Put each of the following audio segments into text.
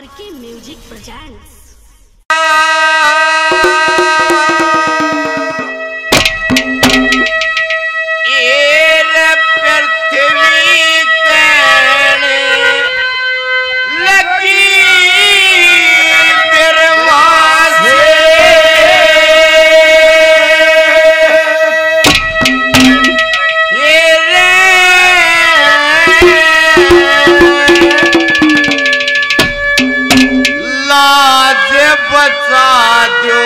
R के music presents बचा दो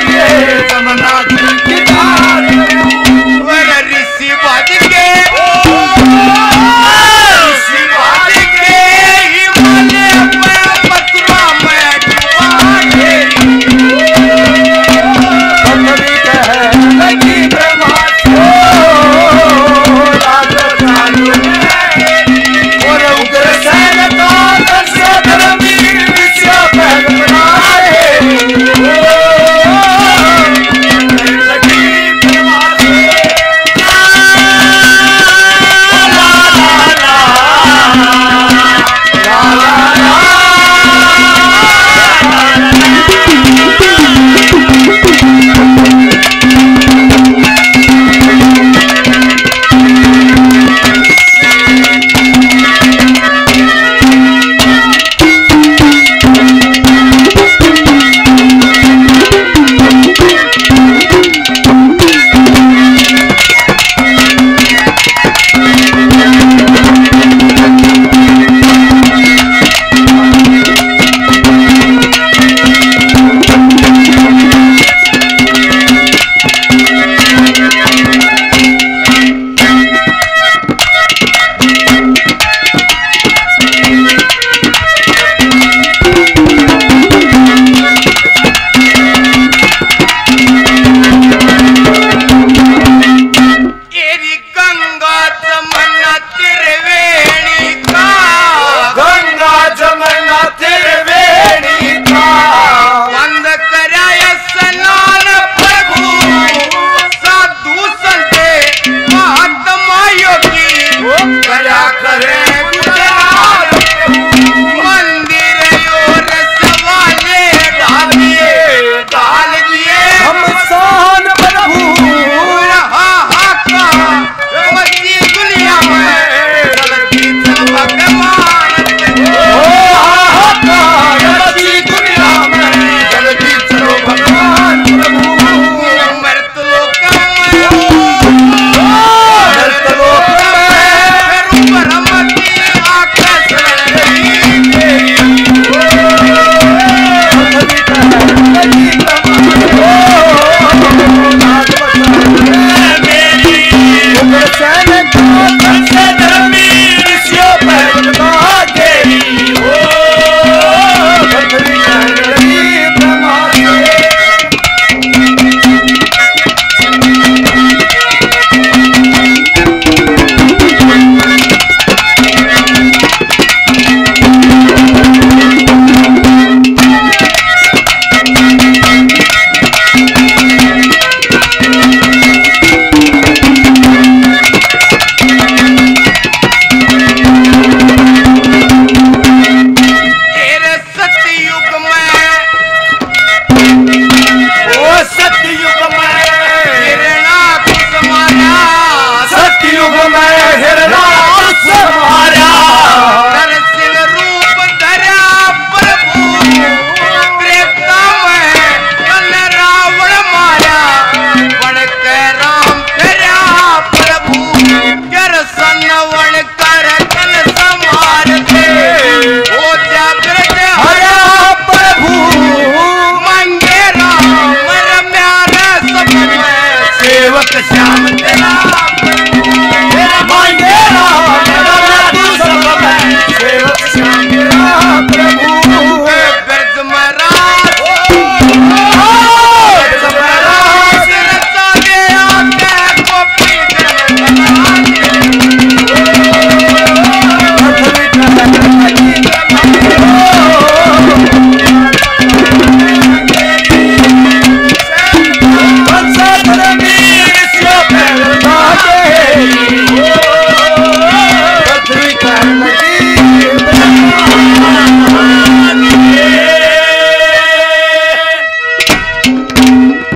Yeah. दया